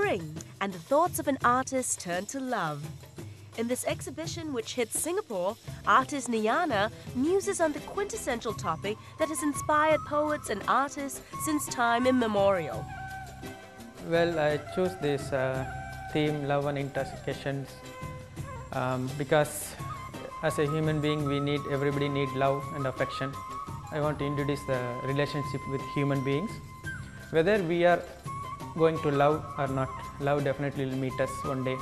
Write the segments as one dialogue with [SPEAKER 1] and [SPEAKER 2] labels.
[SPEAKER 1] spring, and the thoughts of an artist turn to love. In this exhibition, which hits Singapore, artist Gnana muses on the quintessential topic that has inspired poets and artists since time immemorial.
[SPEAKER 2] Well, I choose this uh, theme, love and intoxications, um, because as a human being, we need everybody need love and affection. I want to introduce the relationship with human beings. Whether we are going to love or not, love definitely will meet us one day.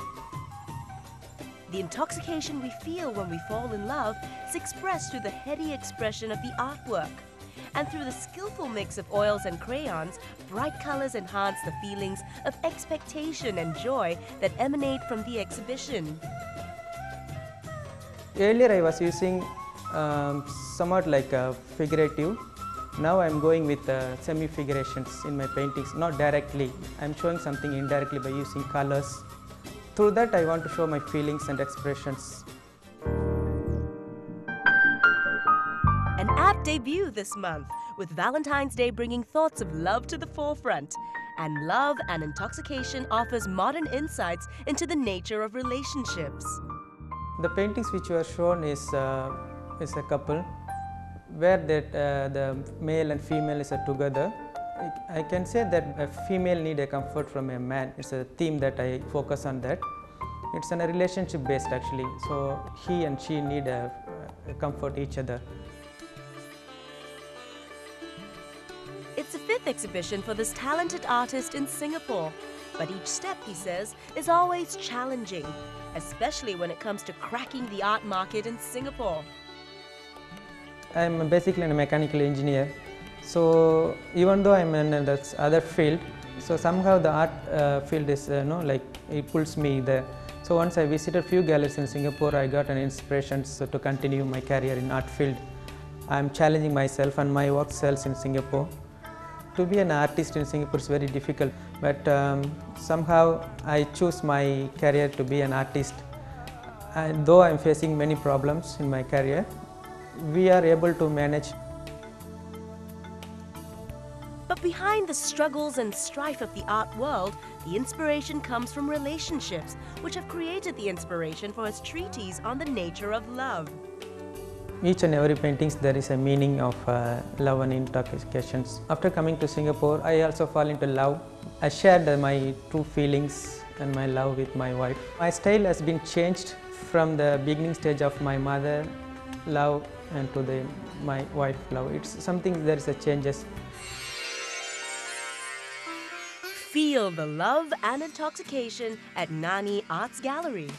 [SPEAKER 1] The intoxication we feel when we fall in love is expressed through the heady expression of the artwork. And through the skillful mix of oils and crayons, bright colors enhance the feelings of expectation and joy that emanate from the exhibition.
[SPEAKER 2] Earlier I was using um, somewhat like a figurative. Now I am going with uh, semi-figurations in my paintings, not directly. I am showing something indirectly by using colors. Through that I want to show my feelings and expressions.
[SPEAKER 1] An apt debut this month, with Valentine's Day bringing thoughts of love to the forefront. And Love and Intoxication offers modern insights into the nature of relationships.
[SPEAKER 2] The paintings which were shown is, uh, is a couple where that, uh, the male and female is together. I, I can say that a female need a comfort from a man. It's a theme that I focus on that. It's in a relationship based actually. So he and she need a, a comfort each other.
[SPEAKER 1] It's the fifth exhibition for this talented artist in Singapore. But each step, he says, is always challenging, especially when it comes to cracking the art market in Singapore.
[SPEAKER 2] I'm basically a mechanical engineer. So even though I'm in this other field, so somehow the art uh, field is, uh, you know, like it pulls me there. So once I visited a few galleries in Singapore, I got an inspiration so to continue my career in art field. I'm challenging myself and my work sells in Singapore. To be an artist in Singapore is very difficult, but um, somehow I choose my career to be an artist. And though I'm facing many problems in my career, we are able to manage
[SPEAKER 1] But behind the struggles and strife of the art world, the inspiration comes from relationships, which have created the inspiration for his treatise on the nature of love.
[SPEAKER 2] each and every paintings there is a meaning of uh, love and intoxications. After coming to Singapore, I also fall into love. I shared my true feelings and my love with my wife. My style has been changed from the beginning stage of my mother love and to the my wife love. It's something there is a changes.
[SPEAKER 1] Feel the love and intoxication at Gnani Arts Gallery.